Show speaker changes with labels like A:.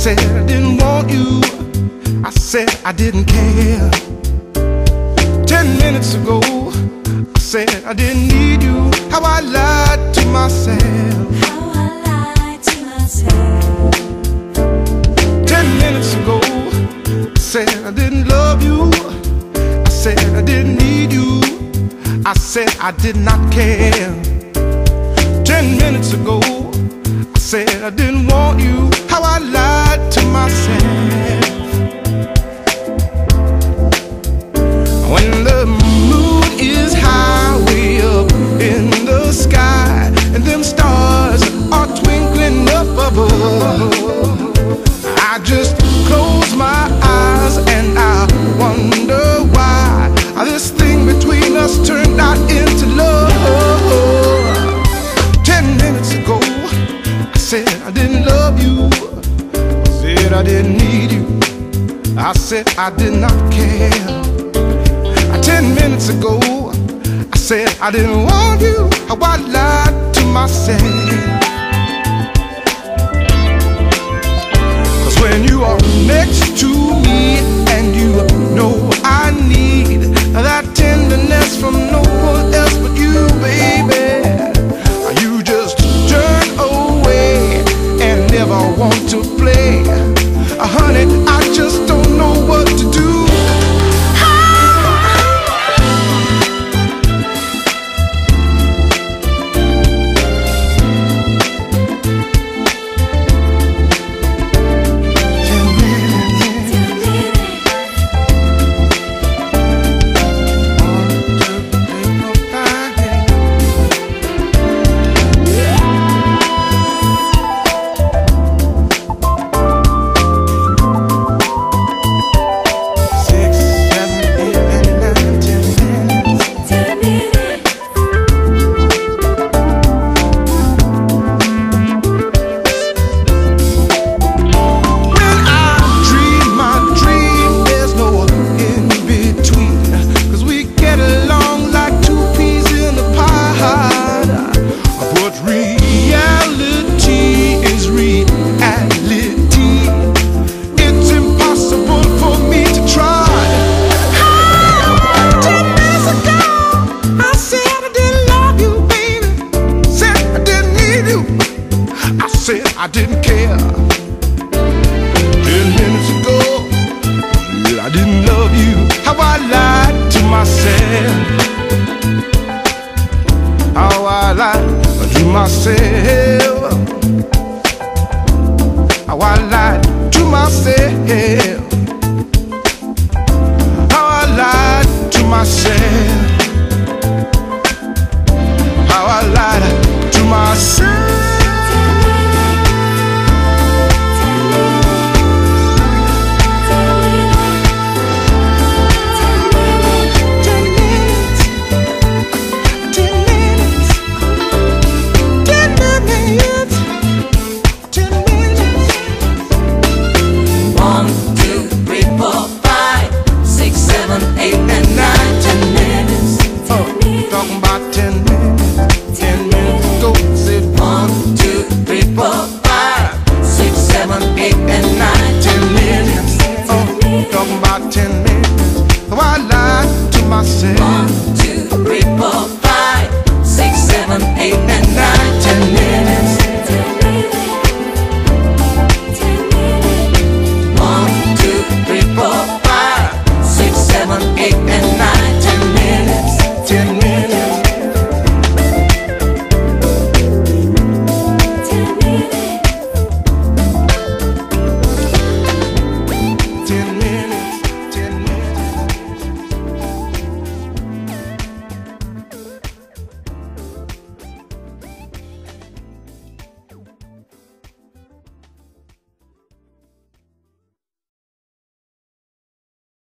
A: said I didn't want you. I said I didn't care. Ten minutes ago, I said I didn't need you. How I lied to myself.
B: How I lied to myself.
A: Ten minutes ago, I said I didn't love you. I said I didn't need you. I said I did not care. Ten minutes ago, said I didn't want you. How I lied to didn't love you. I said I didn't need you. I said I did not care. Uh, ten minutes ago, I said I didn't want you. How I lied to myself. Cause when you are next to said I didn't care. Ten minutes ago, I didn't love you. How I lied to myself. How I lied to myself. How I lied to myself. Talking about ten